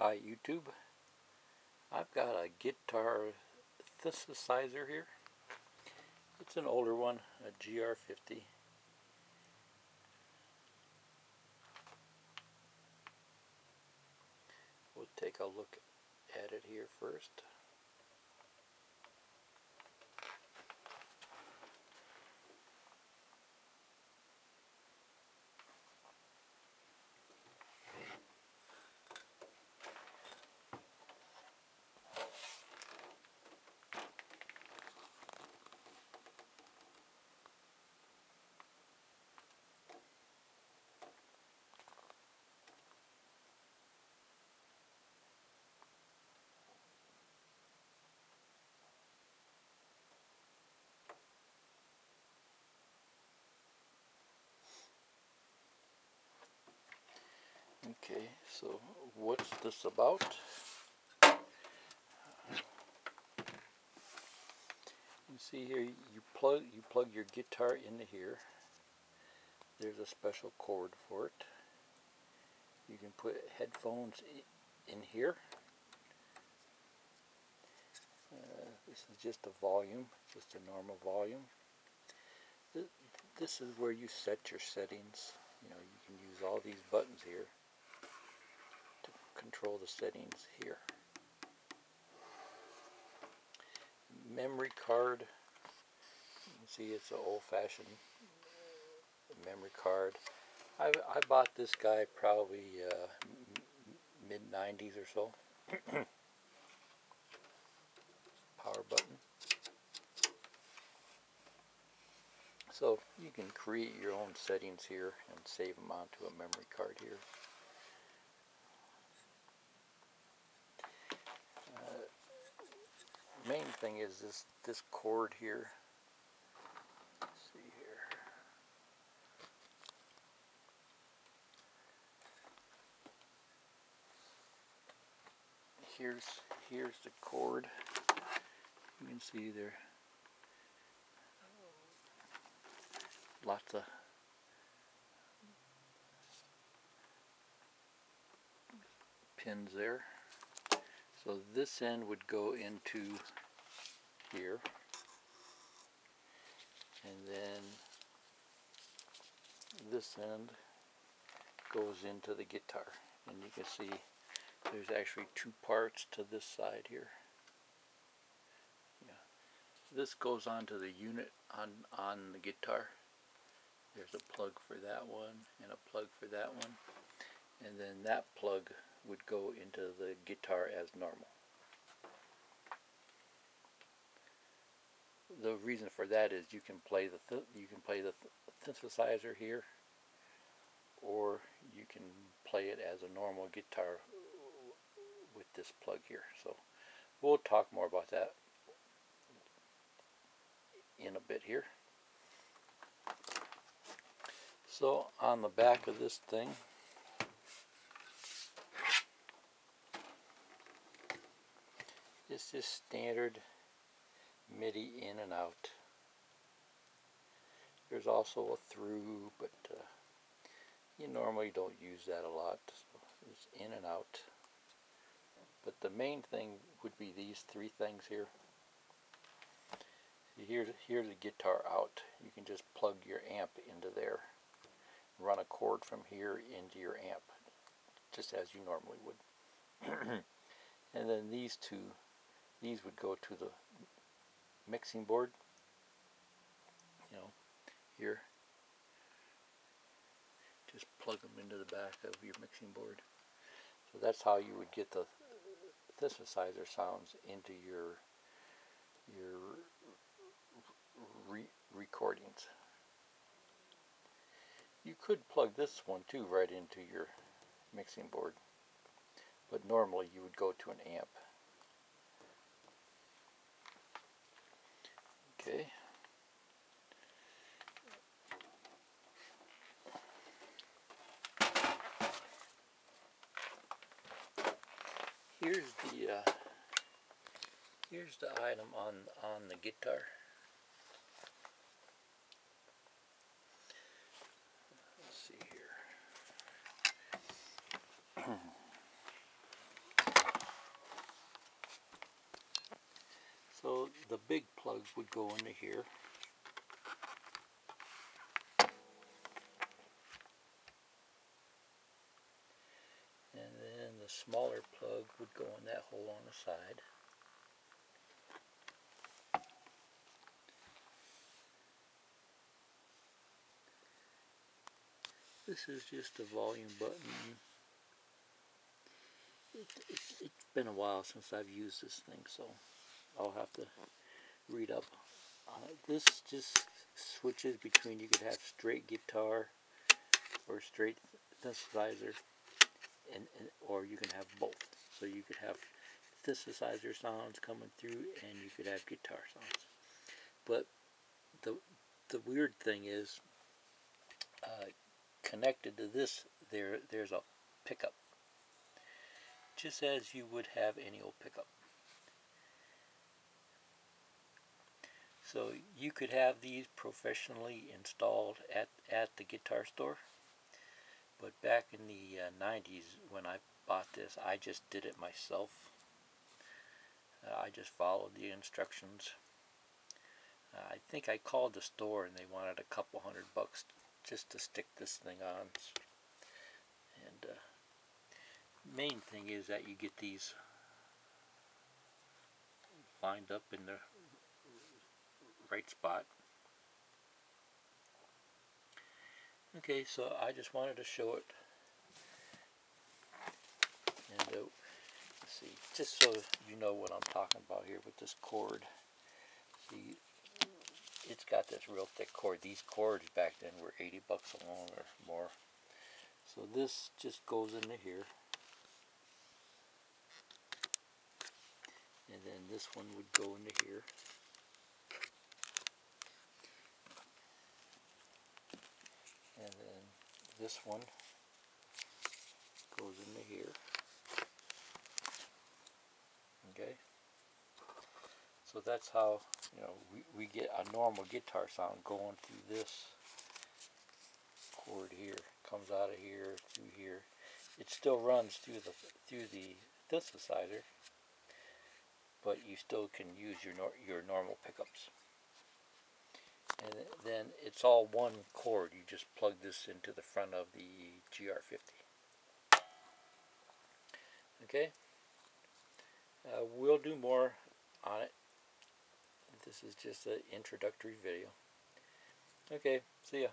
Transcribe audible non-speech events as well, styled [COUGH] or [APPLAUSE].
Hi YouTube. I've got a guitar synthesizer here. It's an older one, a GR50. We'll take a look at it here first. Okay, so what's this about? You see here, you plug you plug your guitar into here. There's a special cord for it. You can put headphones in here. Uh, this is just a volume, just a normal volume. This is where you set your settings. You know, you can use all these buttons here control the settings here. Memory card. You see it's an old-fashioned memory card. I, I bought this guy probably uh, mid 90s or so. [CLEARS THROAT] Power button. So you can create your own settings here and save them onto a memory card here. Main thing is this this cord here. Let's see here. Here's here's the cord. You can see there lots of pins there. So this end would go into here. And then this end goes into the guitar. And you can see there's actually two parts to this side here. Yeah. This goes onto the unit on, on the guitar. There's a plug for that one and a plug for that one. And then that plug would go into the guitar as normal. The reason for that is you can play the th you can play the th synthesizer here, or you can play it as a normal guitar with this plug here. So we'll talk more about that in a bit here. So on the back of this thing Just standard MIDI in and out. There's also a through, but uh, you normally don't use that a lot. So it's in and out. But the main thing would be these three things here. Here's, here's the guitar out. You can just plug your amp into there. Run a cord from here into your amp, just as you normally would. [CLEARS THROAT] and then these two these would go to the mixing board you know here. Just plug them into the back of your mixing board. So that's how you would get the synthesizer sounds into your your re recordings. You could plug this one too right into your mixing board but normally you would go to an amp here's the uh, here's the item on on the guitar. Let's see here. so the big plugs would go into here. Smaller plug would go in that hole on the side. This is just a volume button. It, it, it's been a while since I've used this thing, so I'll have to read up it. This just switches between you could have straight guitar or straight synthesizer, and, and or you can have both. So you could have synthesizer sounds coming through, and you could have guitar sounds. But the the weird thing is, uh, connected to this, there there's a pickup, just as you would have any old pickup. So you could have these professionally installed at, at the guitar store. But back in the uh, 90s when I bought this, I just did it myself. Uh, I just followed the instructions. Uh, I think I called the store and they wanted a couple hundred bucks just to stick this thing on. And uh, main thing is that you get these lined up in the right spot. Okay, so I just wanted to show it. And uh, see, just so you know what I'm talking about here with this cord. See, it's got this real thick cord. These cords back then were 80 bucks a long or more. So this just goes into here. And then this one would go into here. And then this one goes into here. Okay. So that's how, you know, we, we get a normal guitar sound going through this cord here. Comes out of here, through here. It still runs through the through the synthesizer, but you still can use your nor your normal pickups. And then it's all one cord. You just plug this into the front of the GR50. Okay. Uh, we'll do more on it. This is just an introductory video. Okay, see ya.